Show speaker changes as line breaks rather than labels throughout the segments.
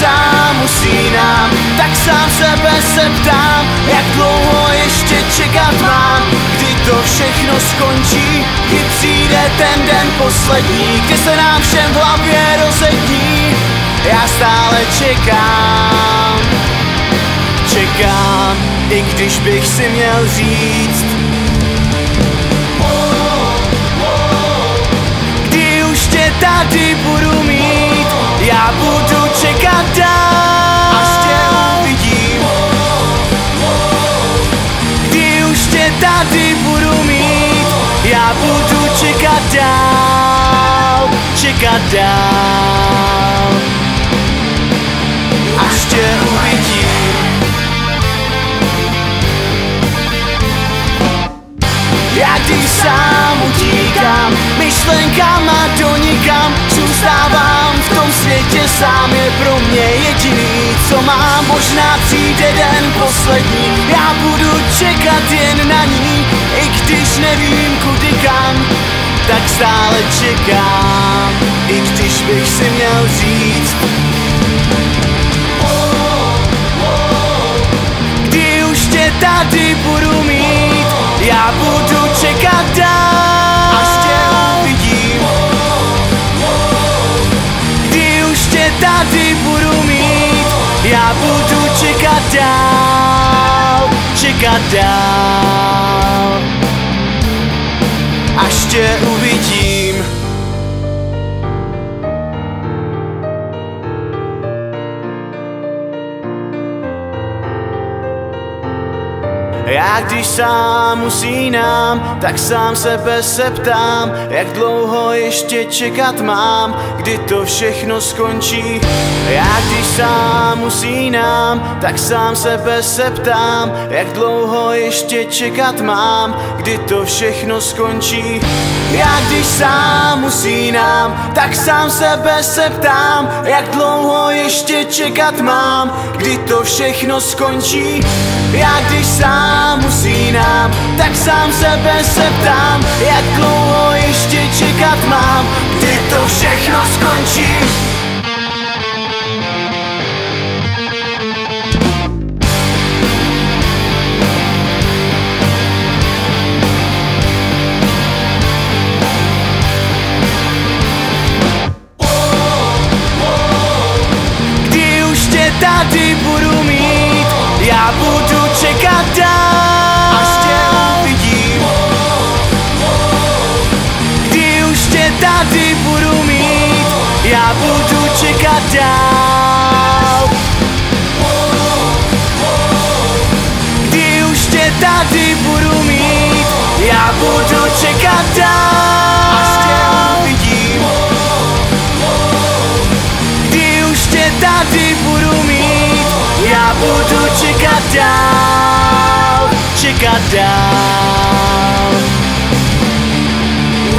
sám usínám, tak sám sebe se ptám, jak dlouho ještě čekat mám, kdy to všechno skončí, kdy přijde ten den poslední, kdy se nám všem v hlavě rozední, já stále čekám, čekám, i když bych si měl říct, dál, až tě uvidím. Já když sám utíkám myšlenkama do nikam Zůstávám v tom světě sám je pro mě jediný Co mám, možná přijde den poslední Já budu čekat jen na ní I když nevím kudy kam Tak stále čekám I když bych si měl říct Kdy už tě tady budu mít Já budu čekat dál. Až tě uvidím Kdy už tě tady budu mít Já budu čekat dál Čekat dál. Až tě uvidím Já když sám usínám, tak sám sebe se ptám, jak dlouho ještě čekat mám, kdy to všechno skončí. Já když sám usínám, tak sám sebe se ptám, jak dlouho ještě čekat mám, kdy to všechno skončí. Já když sám usínám, tak sám sebe se ptám, jak dlouho ještě čekat mám, kdy to všechno skončí. Já když sám usínám, tak sám sebe se ptám, jak dlouho ještě čekat mám, kdy to všechno skončí. Tady budu mít, já budu čekat dál. Kdy už tě tady budu mít, já budu čekat dál, až tě uvidím. Kdy už tě tady budu mít, já budu čekat dál, čekat dál,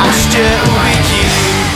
až tě uvidím.